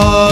amor.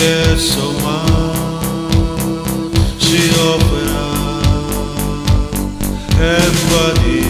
Cared so much, she up her body